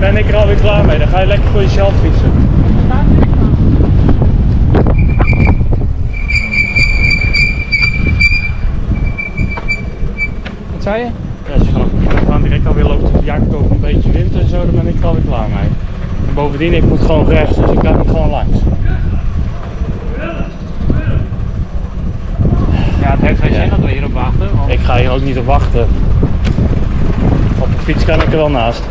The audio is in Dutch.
dan ben ik er alweer klaar mee. Dan ga je lekker voor jezelf fietsen. Wat zei je? Ja, als je direct alweer loopt te janken over een beetje wind en zo, dan ben ik er alweer klaar mee. Bovendien, ik moet gewoon rechts, dus ik kan niet gewoon langs. Ja, het heeft geen zin dat we hierop wachten. Want Ik ga hier ook niet op wachten. Op de fiets kan ik er wel naast.